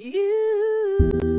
you.